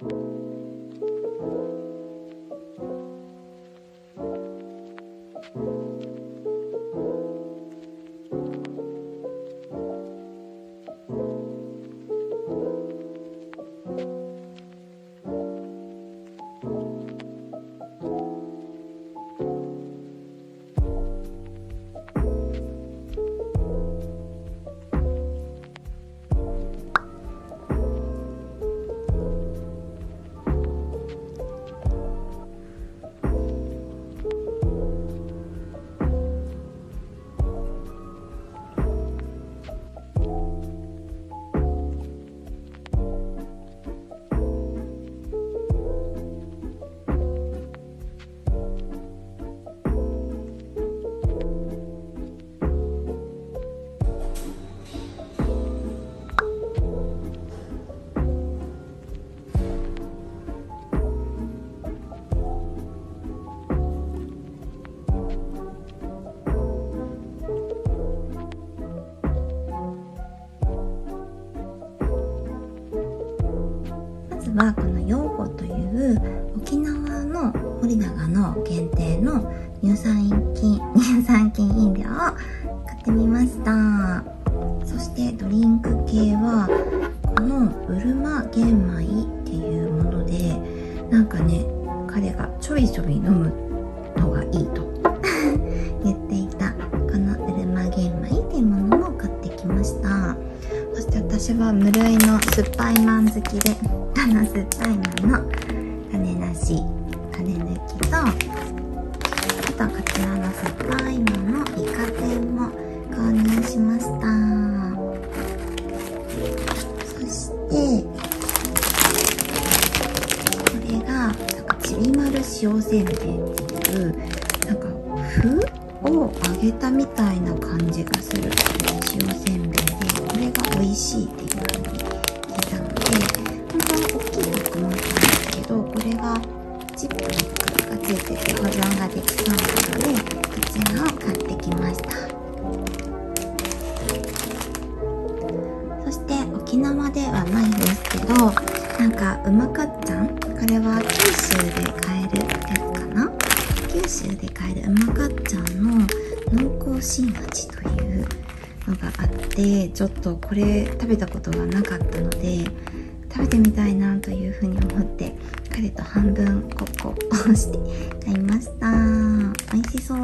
Thank you. 限定の乳酸菌 乳酸菌飲料を買ってみました。そしてドリンク系はこのウルマ玄米っていうものでなんかね彼がちょいちょい飲むのがいいと 言っていたこのウルマ玄米っていうものも買ってきました。そして私は無類の酸っぱいマン好きであの酸っぱいマンの種なし。種抜きとあとこちらの酸っぱいマのイカ天も購入しました。そしてこれがなんかちびまる塩せんべいっていうなんか麩を揚げたみたいな感じがする塩せんべいでこれが美味しいっていう。ついてて保存ができそうなのでこちらを買ってきました。そして沖縄ではないんですけどなんかうまかっちゃん？これは九州で買えるやつかな？九州で買えるうまかっちゃんの濃厚新味というのがあってちょっとこれ食べたことがなかったので食べてみたいなというふうに思ってっかりと半分コッコを して買いました。美味しそう。